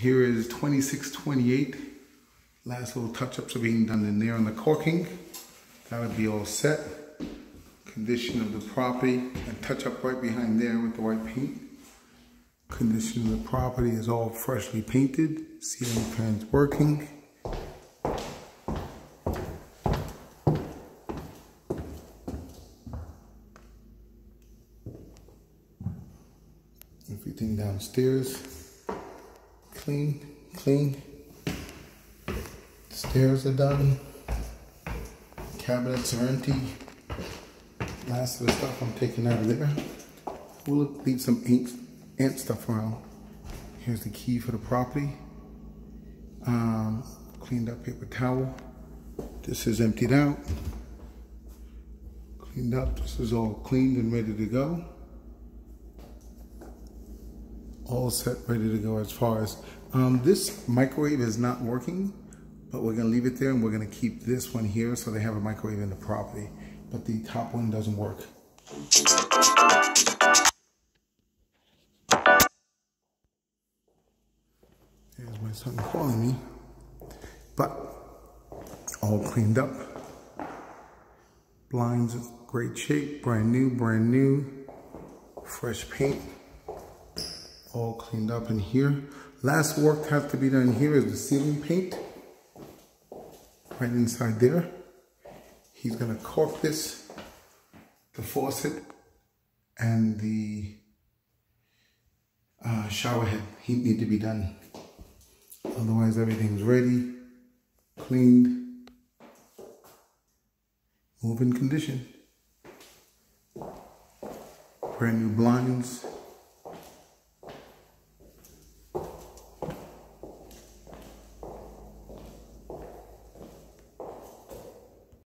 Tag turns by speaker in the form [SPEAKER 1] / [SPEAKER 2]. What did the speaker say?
[SPEAKER 1] Here is 2628. Last little touch-ups are being done in there on the caulking. That'll be all set. Condition of the property and touch up right behind there with the white paint. Condition of the property is all freshly painted. Ceiling fans working. Everything downstairs, clean, clean. Stairs are done. Cabinets are empty. Last of the stuff I'm taking out of there. We'll leave some ink, ant stuff around. Here's the key for the property. Um, cleaned up paper towel. This is emptied out. Cleaned up. This is all cleaned and ready to go all set, ready to go as far as, um, this microwave is not working, but we're gonna leave it there and we're gonna keep this one here so they have a microwave in the property, but the top one doesn't work. There's my son calling me, but all cleaned up. Blinds, great shape, brand new, brand new, fresh paint all cleaned up in here. Last work has to be done here is the ceiling paint. Right inside there. He's gonna caulk this, the faucet, and the uh, shower head need to be done. Otherwise everything's ready, cleaned, move in condition. Brand new blinds,